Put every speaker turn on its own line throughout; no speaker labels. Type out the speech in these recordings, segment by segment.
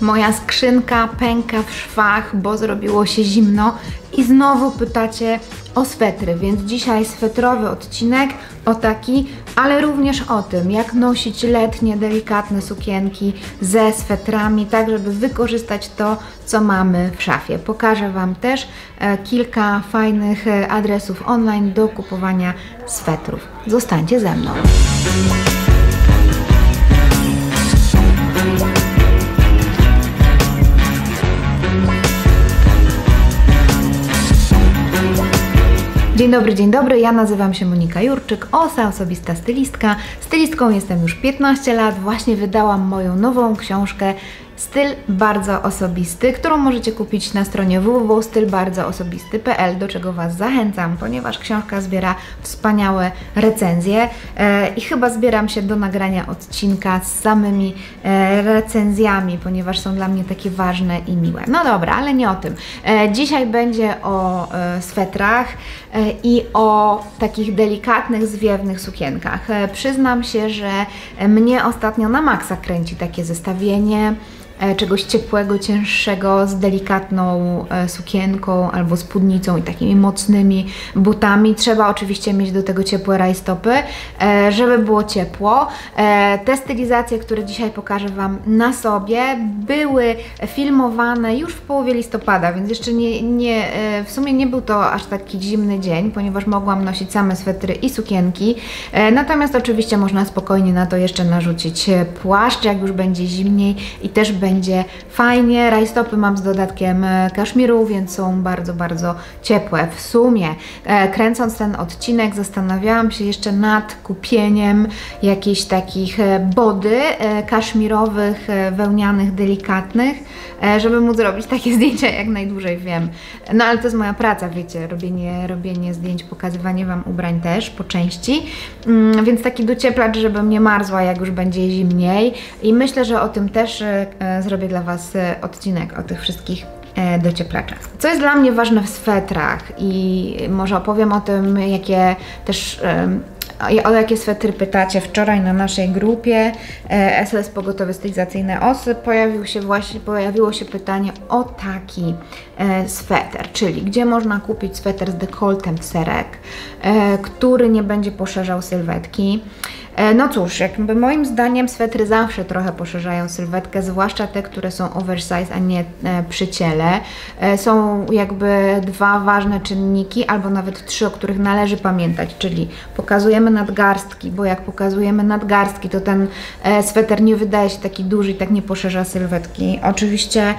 Moja skrzynka pęka w szwach, bo zrobiło się zimno i znowu pytacie o swetry, więc dzisiaj swetrowy odcinek, o taki, ale również o tym, jak nosić letnie, delikatne sukienki ze swetrami, tak żeby wykorzystać to, co mamy w szafie. Pokażę Wam też e, kilka fajnych e, adresów online do kupowania swetrów. Zostańcie ze mną. Dzień dobry, dzień dobry. Ja nazywam się Monika Jurczyk, osa, osobista stylistka. Stylistką jestem już 15 lat. Właśnie wydałam moją nową książkę Styl bardzo osobisty, którą możecie kupić na stronie www.stylbardzoOsobisty.pl, do czego Was zachęcam, ponieważ książka zbiera wspaniałe recenzje e, i chyba zbieram się do nagrania odcinka z samymi e, recenzjami, ponieważ są dla mnie takie ważne i miłe. No dobra, ale nie o tym. E, dzisiaj będzie o e, swetrach i o takich delikatnych, zwiewnych sukienkach. E, przyznam się, że mnie ostatnio na maksa kręci takie zestawienie E, czegoś ciepłego, cięższego, z delikatną e, sukienką albo spódnicą i takimi mocnymi butami. Trzeba oczywiście mieć do tego ciepłe rajstopy, e, żeby było ciepło. Te stylizacje, które dzisiaj pokażę Wam na sobie, były filmowane już w połowie listopada, więc jeszcze nie, nie w sumie nie był to aż taki zimny dzień, ponieważ mogłam nosić same swetry i sukienki. Natomiast oczywiście można spokojnie na to jeszcze narzucić płaszcz, jak już będzie zimniej i też będzie będzie fajnie. Rajstopy mam z dodatkiem e, kaszmiru, więc są bardzo, bardzo ciepłe. W sumie, e, kręcąc ten odcinek, zastanawiałam się jeszcze nad kupieniem jakichś takich e, body kaszmirowych, wełnianych, delikatnych, żeby móc zrobić takie zdjęcia jak najdłużej wiem. No ale to jest moja praca, wiecie, robienie, robienie zdjęć, pokazywanie Wam ubrań też po części, mm, więc taki docieplacz, żebym nie marzła, jak już będzie zimniej i myślę, że o tym też zrobię dla Was e, odcinek o tych wszystkich e, docieplaczach. Co jest dla mnie ważne w swetrach i może opowiem o tym, jakie też o jakie swetry pytacie wczoraj na naszej grupie e, Pogotowe Stylizacyjne OSY pojawił się właśnie, pojawiło się pytanie o taki sweter, czyli gdzie można kupić sweter z dekoltem serek, który nie będzie poszerzał sylwetki. E, no cóż, jakby moim zdaniem swetry zawsze trochę poszerzają sylwetkę, zwłaszcza te, które są oversize, a nie e, przy ciele. E, są jakby dwa ważne czynniki, albo nawet trzy, o których należy pamiętać, czyli pokazujemy nadgarstki, bo jak pokazujemy nadgarstki, to ten sweter nie wydaje się taki duży i tak nie poszerza sylwetki. Oczywiście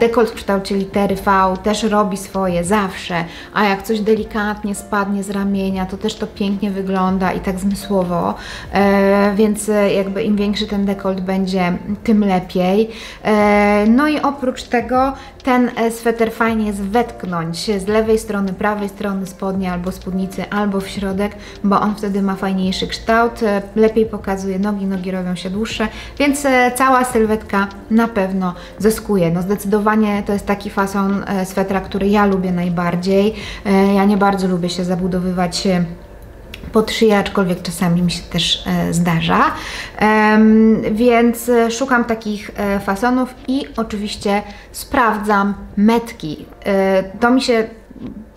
dekolt w kształcie litery V też robi swoje zawsze, a jak coś delikatnie spadnie z ramienia, to też to pięknie wygląda i tak zmysłowo. E, więc e, jakby im większy ten dekolt będzie, tym lepiej. E, no i oprócz tego ten sweter fajnie jest wetknąć z lewej strony, prawej strony spodnia albo spódnicy, albo w środek, bo on wtedy ma fajniejszy kształt, lepiej pokazuje nogi, nogi robią się dłuższe, więc cała sylwetka na pewno zyskuje. No zdecydowanie to jest taki fason swetra, który ja lubię najbardziej. Ja nie bardzo lubię się zabudowywać pod szyję, aczkolwiek czasami mi się też e, zdarza. Więc e, szukam takich e, fasonów i oczywiście sprawdzam metki. To mi się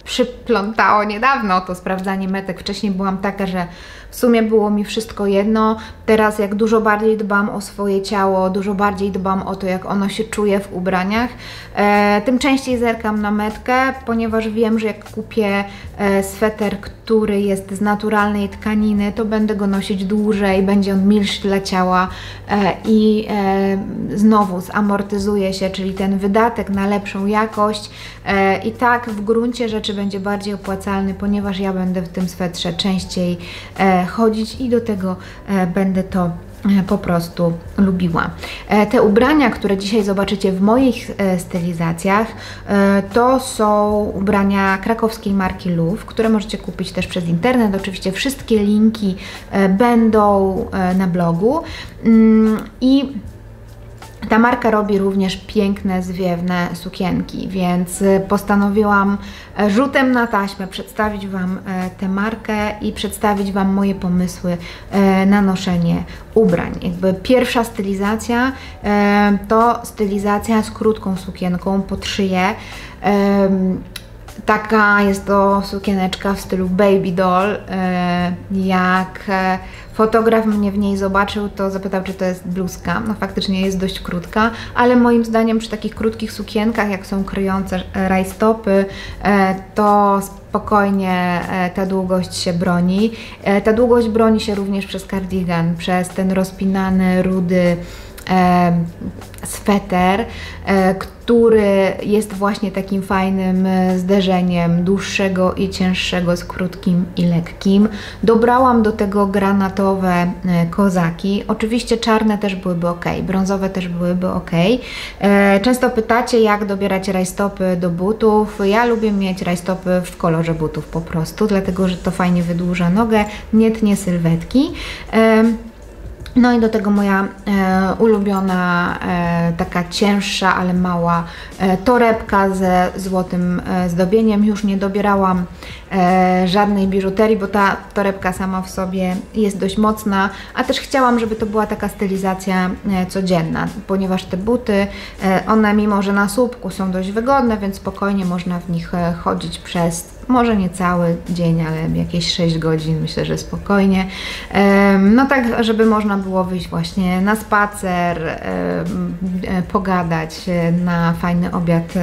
przyplątało niedawno, to sprawdzanie metek. Wcześniej byłam taka, że w sumie było mi wszystko jedno. Teraz jak dużo bardziej dbam o swoje ciało, dużo bardziej dbam o to, jak ono się czuje w ubraniach, e, tym częściej zerkam na metkę, ponieważ wiem, że jak kupię e, sweter, który jest z naturalnej tkaniny, to będę go nosić dłużej, będzie on milszy dla ciała. E, i e, znowu zamortyzuje się, czyli ten wydatek na lepszą jakość. E, i tak w gruncie rzeczy będzie bardziej opłacalny, ponieważ ja będę w tym swetrze częściej e, chodzić i do tego e, będę to e, po prostu lubiła. E, te ubrania, które dzisiaj zobaczycie w moich stylizacjach, to są ubrania krakowskiej marki Luf, które możecie kupić też przez internet. Oczywiście wszystkie linki będą na blogu. Mm, I Ta marka robi również piękne, zwiewne sukienki, więc y, postanowiłam e, rzutem na taśmę przedstawić Wam e, tę markę i przedstawić Wam moje pomysły e, na noszenie ubrań. Jakby pierwsza stylizacja to stylizacja z krótką sukienką pod szyję. Taka jest to sukieneczka w stylu baby doll. Jak Fotograf mnie w niej zobaczył, to zapytał, czy to jest bluzka. No faktycznie jest dość krótka, ale moim zdaniem przy takich krótkich sukienkach, jak są kryjące rajstopy, e, to spokojnie e, ta długość się broni. E, ta długość broni się również przez cardigan, przez ten rozpinany, rudy sweter, e, który jest właśnie takim fajnym e, zderzeniem dłuższego i cięższego z krótkim i lekkim. Dobrałam do tego granatowe e, kozaki. Oczywiście czarne też byłyby ok, brązowe też byłyby ok. Często pytacie, jak dobierać rajstopy do butów. Ja lubię mieć rajstopy w kolorze butów po prostu, dlatego że to fajnie wydłuża nogę, nie tnie sylwetki. No i do tego moja e, ulubiona, e, taka cięższa, ale mała e, torebka ze złotym e, zdobieniem. Już nie dobierałam e, żadnej biżuterii, bo ta torebka sama w sobie jest dość mocna, a też chciałam, żeby to była taka stylizacja e, codzienna, ponieważ te buty, one mimo, że na słupku są dość wygodne, więc spokojnie można w nich chodzić przez może nie cały dzień, ale jakieś 6 godzin, myślę, że spokojnie. No tak, żeby można było wyjść właśnie na spacer, e, pogadać na fajny obiad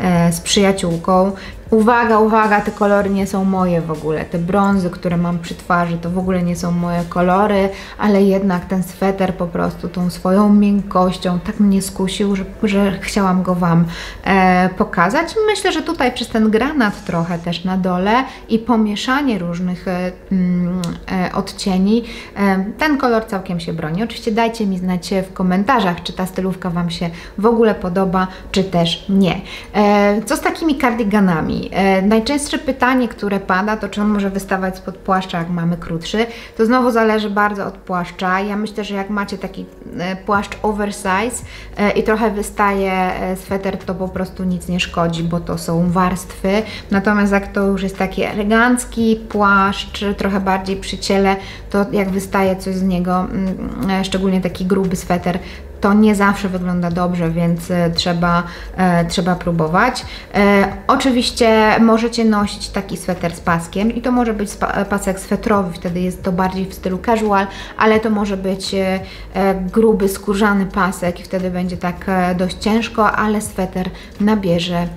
e, z przyjaciółką. Uwaga, uwaga, te kolory nie są moje w ogóle. Te brązy, które mam przy twarzy, to w ogóle nie są moje kolory, ale jednak ten sweter po prostu tą swoją miękkością tak mnie skusił, że, że chciałam go Wam e, pokazać. Myślę, że tutaj przez ten granat trochę też na dole i pomieszanie różnych e, mm, e, odcieni, e, ten kolor całkiem się broni. Oczywiście dajcie mi znać w komentarzach, czy ta stylówka Wam się w ogóle podoba, czy też nie. E, co z takimi kardiganami? E, najczęstsze pytanie, które pada, to czy on może wystawać spod płaszcza, jak mamy krótszy. To znowu zależy bardzo od płaszcza. Ja myślę, że jak macie taki e, płaszcz oversize e, i trochę wystaje sweter, to po prostu nic nie szkodzi, bo to są warstwy. Natomiast jak to już jest taki elegancki płaszcz, trochę bardziej przy ciele, to jak wystaje coś z niego, mm, szczególnie taki gruby sweter, to nie zawsze wygląda dobrze, więc e, trzeba, e, trzeba próbować. E, oczywiście możecie nosić taki sweter z paskiem i to może być pasek swetrowy, wtedy jest to bardziej w stylu casual, ale to może być e, e gruby, skórzany pasek i wtedy będzie tak e, dość ciężko, ale sweter nabierze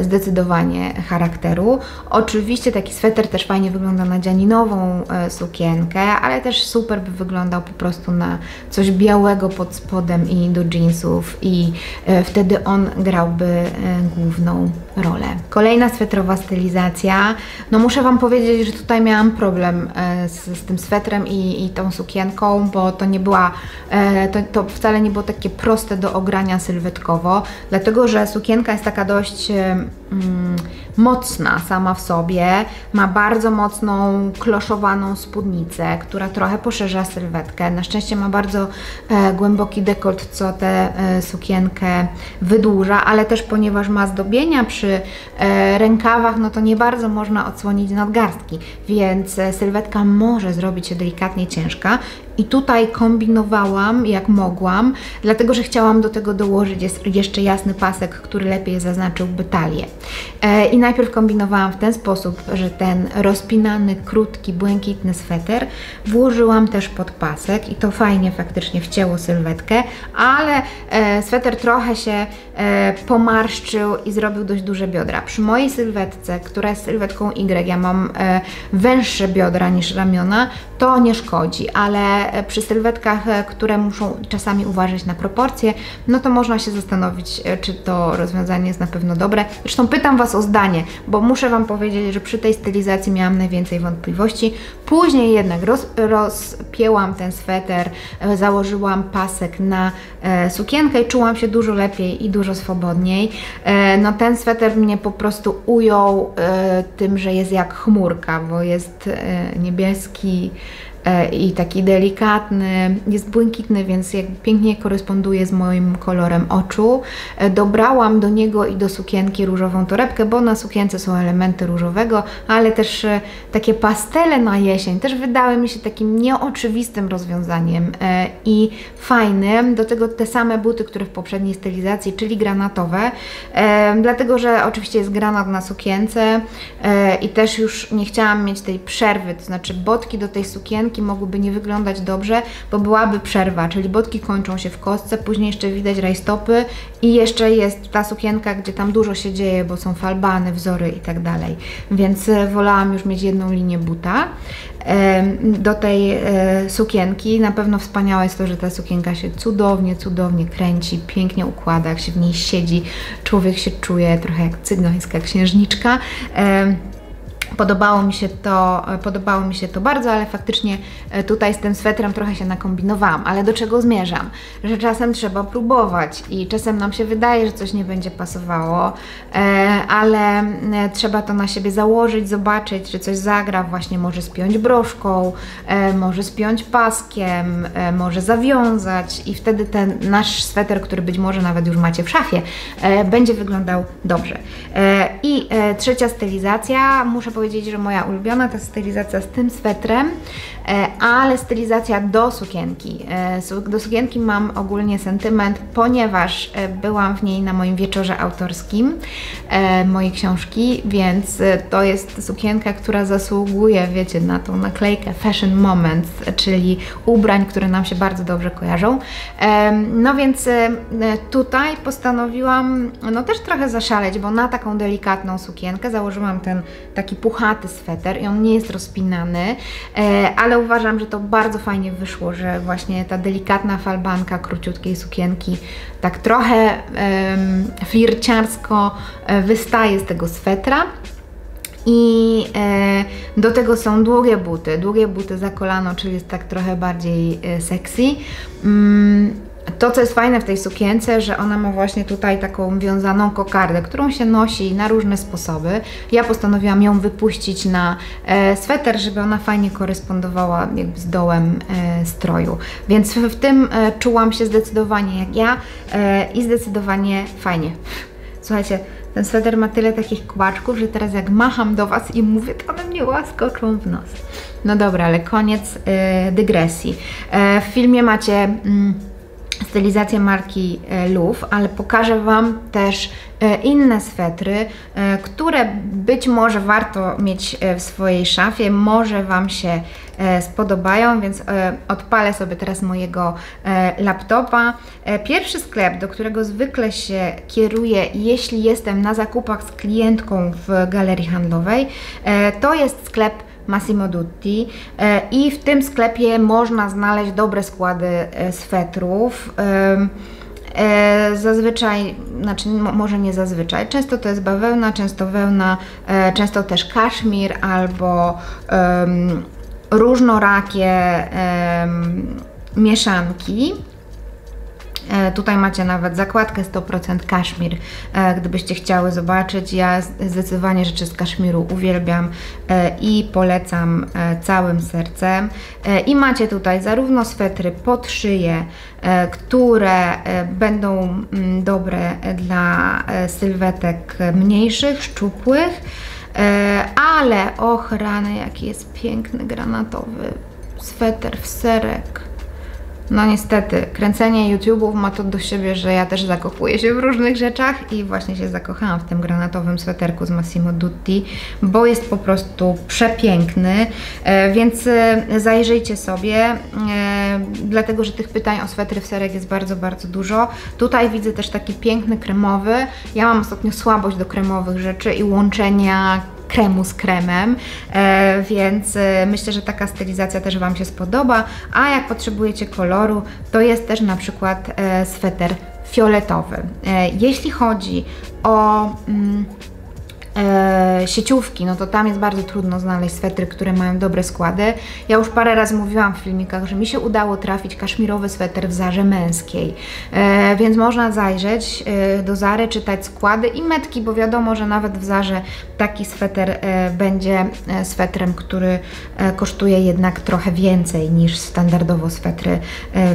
zdecydowanie charakteru. Oczywiście taki sweter też fajnie wygląda na dzianinową sukienkę, ale też super by wyglądał po prostu na coś białego pod spodem i do jeansów i e, wtedy on grałby e, główną rolę. Kolejna swetrowa stylizacja. No muszę Wam powiedzieć, że tutaj miałam problem e, z, z tym swetrem i, i, tą sukienką, bo to nie była, to, to wcale nie było takie proste do ogrania sylwetkowo, dlatego że sukienka jest taka dość mm, mocna sama w sobie, ma bardzo mocną kloszowaną spódnicę, która trochę poszerza sylwetkę. Na szczęście ma bardzo e, głęboki dekolt, co tę e, sukienkę wydłuża, ale też ponieważ ma zdobienia przy e, rękawach, no to nie bardzo można odsłonić nadgarstki, więc e, sylwetka może zrobić się delikatnie ciężka i tutaj kombinowałam jak mogłam, dlatego że chciałam do tego dołożyć jeszcze jasny pasek, który lepiej zaznaczyłby talię. E, I najpierw kombinowałam w ten sposób, że ten rozpinany, krótki, błękitny sweter włożyłam też pod pasek i to fajnie faktycznie wcięło sylwetkę, ale e, sweter trochę się e, pomarszczył i zrobił dość duże biodra. Przy mojej sylwetce, która jest sylwetką Y, ja mam węższe biodra niż ramiona, to nie szkodzi, ale przy sylwetkach, e, które muszą czasami uważać na proporcje, no to można się zastanowić, e, czy to rozwiązanie jest na pewno dobre. Zresztą pytam Was o zdanie, bo muszę Wam powiedzieć, że przy tej stylizacji miałam najwięcej wątpliwości. Później jednak roz, rozpięłam ten sweter, e, założyłam pasek na e, sukienkę i czułam się dużo lepiej i dużo swobodniej. E, no ten sweter mnie po prostu ujął e, tym, że jest jak chmurka, bo jest niebieski, e, i taki delikatny, jest błękitny, więc jak pięknie koresponduje z moim kolorem oczu. E, dobrałam do niego i do sukienki różową torebkę, bo na sukience są elementy różowego, ale też e, takie pastele na jesień też wydały mi się takim nieoczywistym rozwiązaniem i fajnym. Do tego te same buty, które w poprzedniej stylizacji, czyli granatowe, dlatego że oczywiście jest granat na sukience i też już nie chciałam mieć tej przerwy, to znaczy botki do tej sukienki mogłyby nie wyglądać dobrze, bo byłaby przerwa, czyli botki kończą się w kostce, później jeszcze widać rajstopy i jeszcze jest ta sukienka, gdzie tam dużo się dzieje, bo są falbany, wzory i tak dalej. Więc e, wolałam już mieć jedną linię buta do tej e, sukienki. Na pewno wspaniałe jest to, że ta sukienka się cudownie, cudownie kręci, pięknie układa, jak się w niej siedzi. Człowiek się czuje trochę jak cygańska księżniczka. Podobało mi, się to, podobało mi się to bardzo, ale faktycznie e, tutaj z tym swetrem trochę się nakombinowałam. Ale do czego zmierzam? Że czasem trzeba próbować i czasem nam się wydaje, że coś nie będzie pasowało, e, ale e, trzeba to na siebie założyć, zobaczyć, czy coś zagra, właśnie może spiąć broszką, może spiąć paskiem, może zawiązać i wtedy ten nasz sweter, który być może nawet już macie w szafie, będzie wyglądał dobrze. I trzecia stylizacja, muszę powiedzieć, powiedzieć, że moja ulubiona to stylizacja z tym swetrem, e, ale stylizacja do sukienki. E, do sukienki mam ogólnie sentyment, ponieważ e, byłam w niej na moim wieczorze autorskim mojej książki, więc to jest sukienka, która zasługuje, wiecie, na tą naklejkę Fashion Moments, czyli ubrań, które nam się bardzo dobrze kojarzą. No więc tutaj postanowiłam no też trochę zaszaleć, bo na taką delikatną sukienkę założyłam ten taki puchaty sweter i on nie jest rozpinany, e, ale uważam, że to bardzo fajnie wyszło, że właśnie ta delikatna falbanka króciutkiej sukienki tak trochę flirciarsko e, wystaje z tego swetra. I e, do tego są długie buty, długie buty za kolano, czyli jest tak trochę bardziej e, sexy. Mm, to, co jest fajne w tej sukience, że ona ma właśnie tutaj taką wiązaną kokardę, którą się nosi na różne sposoby. Ja postanowiłam ją wypuścić na e, sweter, żeby ona fajnie korespondowała jakby z dołem e, stroju. Więc w, w tym e, czułam się zdecydowanie jak ja e, i zdecydowanie fajnie. Słuchajcie, ten sweter ma tyle takich kłaczków, że teraz jak macham do Was i mówię, to one mnie łaskoczą w nos. No dobra, ale koniec e, dygresji. E, w filmie macie... Mm, stylizację marki e, Luf, ale pokażę Wam też e, inne swetry, e, które być może warto mieć w swojej szafie, może Wam się spodobają, więc odpalę sobie teraz mojego laptopa. Pierwszy sklep, do którego zwykle się kieruję, jeśli jestem na zakupach z klientką w galerii handlowej, to jest sklep Massimo Dutti e, i w tym sklepie można znaleźć dobre składy e, swetrów. E, zazwyczaj, znaczy może nie zazwyczaj, często to jest bawełna, często wełna, często też kaszmir albo różnorakie mieszanki. E, tutaj macie nawet zakładkę 100% kaszmir, e, gdybyście chciały zobaczyć. Ja zdecydowanie rzeczy z kaszmiru uwielbiam e, i polecam całym sercem. I macie tutaj zarówno swetry pod szyję, które będą mm, dobre dla sylwetek mniejszych, szczupłych, ale och rany, jaki jest piękny granatowy sweter w serek. No niestety, kręcenie YouTube'ów ma to do siebie, że ja też zakochuję się w różnych rzeczach i właśnie się zakochałam w tym granatowym sweterku z Massimo Dutti, bo jest po prostu przepiękny, e, więc e, zajrzyjcie sobie, e, dlatego, że tych pytań o swetry w serek jest bardzo, bardzo dużo. Tutaj widzę też taki piękny kremowy. Ja mam ostatnio słabość do kremowych rzeczy i łączenia kremu z kremem, e, więc e, myślę, że taka stylizacja też Wam się spodoba, a jak potrzebujecie koloru, to jest też na przykład e, sweter fioletowy. Jeśli chodzi o mm, e, sieciówki, no to tam jest bardzo trudno znaleźć swetry, które mają dobre składy. Ja już parę razy mówiłam w filmikach, że mi się udało trafić kaszmirowy sweter w Zarze męskiej, e, więc można zajrzeć e, do Zary, czytać składy i metki, bo wiadomo, że nawet w Zarze taki sweter e, będzie e, swetrem, który e, kosztuje jednak trochę więcej niż standardowo swetry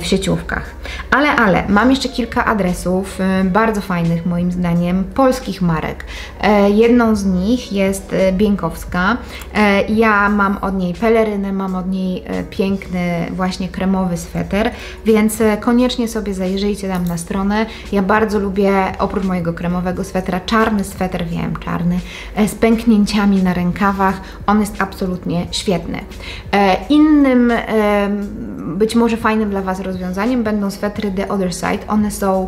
w sieciówkach. Ale, ale, mam jeszcze kilka adresów, bardzo fajnych moim zdaniem, polskich marek. E, jedną z nich jest e, Bieńkowska. E, Ja mam od niej pelerynę, mam od niej e, piękny właśnie kremowy sweter, więc koniecznie sobie zajrzyjcie tam na stronę. Ja bardzo lubię, oprócz mojego kremowego swetra, czarny sweter, wiem, czarny, z pęknięciami na rękawach. On jest absolutnie świetny. Innym, być może fajnym dla Was rozwiązaniem będą swetry The Other Side. One są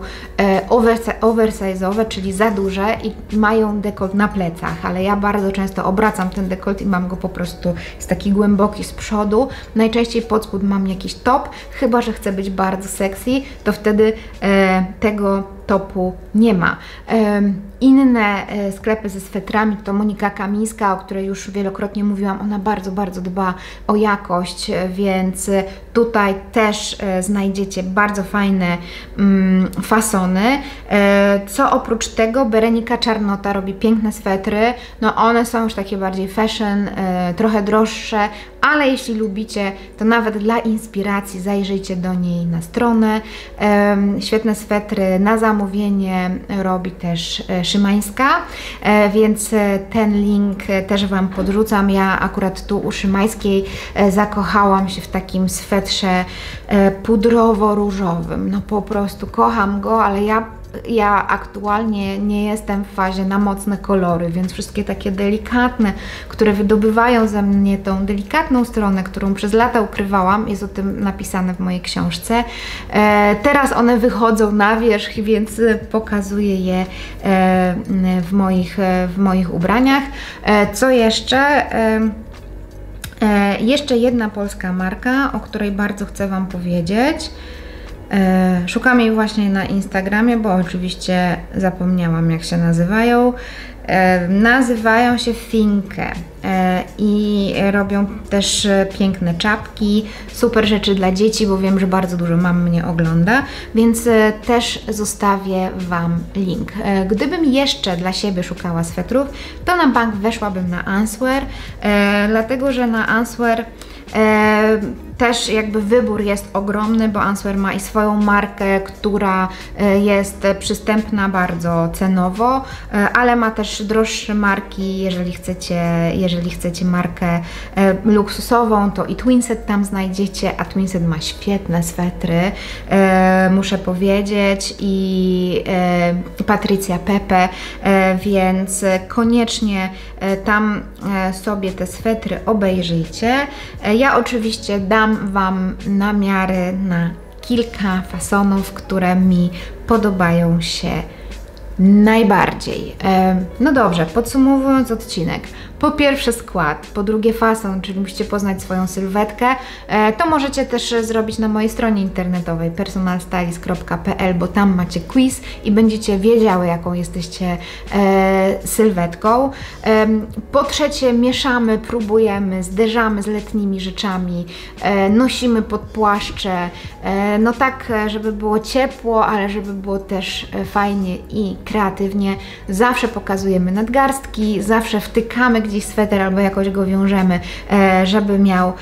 oversi- oversize'owe, czyli za duże i mają dekolt na plecach, ale ja bardzo często obracam ten dekolt i mam go po prostu, jest taki głęboki z przodu. Najczęściej pod spód mam jakiś top, chyba że chcę być bardzo sexy, to wtedy e, tego topu nie ma. Inne e, sklepy ze swetrami to Monika Kamińska, o której już wielokrotnie mówiłam. Ona bardzo, bardzo dba o jakość, e, więc e, tutaj też znajdziecie bardzo fajne mm, fasony. Co oprócz tego, Berenika Czarnota robi piękne swetry. No one są już takie bardziej fashion, trochę droższe, ale jeśli lubicie, to nawet dla inspiracji zajrzyjcie do niej na stronę. Świetne swetry na zamówienie robi też e, Szymańska, e, więc e, ten link też Wam podrzucam. Ja akurat tu u Szymańskiej zakochałam się w takim swetrze pudrowo-różowym. No po prostu kocham go, ale ja ja aktualnie nie jestem w fazie na mocne kolory, więc wszystkie takie delikatne, które wydobywają ze mnie tą delikatną stronę, którą przez lata ukrywałam, jest o tym napisane w mojej książce. E, teraz one wychodzą na wierzch, więc e, pokazuję je e, w, moich, e, w moich ubraniach. E, co jeszcze? E, jeszcze jedna polska marka, o której bardzo chcę Wam powiedzieć. E, szukam jej właśnie na Instagramie, bo oczywiście zapomniałam, jak się nazywają. E, nazywają się Finke e, i robią też piękne czapki, super rzeczy dla dzieci, bo wiem, że bardzo dużo mam mnie ogląda, więc też zostawię Wam link. Gdybym jeszcze dla siebie szukała swetrów, to na bank weszłabym na Answer, dlatego że na Answer też jakby wybór jest ogromny, bo Answer ma i swoją markę, która e, jest przystępna bardzo cenowo, e, ale ma też droższe marki, jeżeli chcecie, jeżeli chcecie markę e, luksusową, to i Twinset tam znajdziecie, a Twinset ma świetne swetry, muszę powiedzieć, i Patrycja Pepe, więc koniecznie tam sobie te swetry obejrzyjcie. Ja oczywiście dam Wam namiary na kilka fasonów, które mi podobają się najbardziej. E, No dobrze, podsumowując odcinek. Po pierwsze skład, po drugie fason, czyli musicie poznać swoją sylwetkę. E, To możecie też zrobić na mojej stronie internetowej personalstylist.pl, bo tam macie quiz i będziecie wiedziały, jaką jesteście e, sylwetką. Po trzecie mieszamy, próbujemy, zderzamy z letnimi rzeczami, e, nosimy pod płaszcze, e, no tak, e, żeby było ciepło, ale żeby było też e, fajnie i kreatywnie. Zawsze pokazujemy nadgarstki, zawsze wtykamy gdzieś sweter albo jakoś go wiążemy, e, żeby miał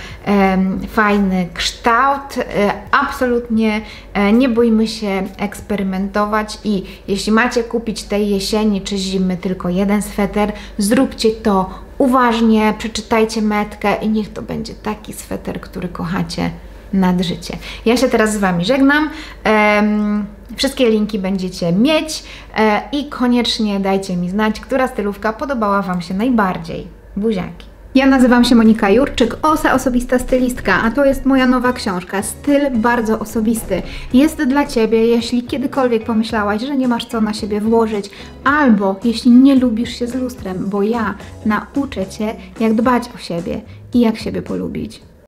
fajny kształt. E, Absolutnie e, nie bójmy się eksperymentować i jeśli macie kupić tej jesieni czy zimy tylko jeden sweter, zróbcie to uważnie, przeczytajcie metkę i niech to będzie taki sweter, który kochacie nad życie. Ja się teraz z Wami żegnam. Em, wszystkie linki będziecie mieć e, i koniecznie dajcie mi znać, która stylówka podobała Wam się najbardziej. Buziaki. Ja nazywam się Monika Jurczyk, osa osobista stylistka, a to jest moja nowa książka Styl bardzo osobisty. Jest dla Ciebie, jeśli kiedykolwiek pomyślałaś, że nie masz co na siebie włożyć, albo jeśli nie lubisz się z lustrem, bo ja nauczę Cię, jak dbać o siebie i jak siebie polubić.